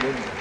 Amén.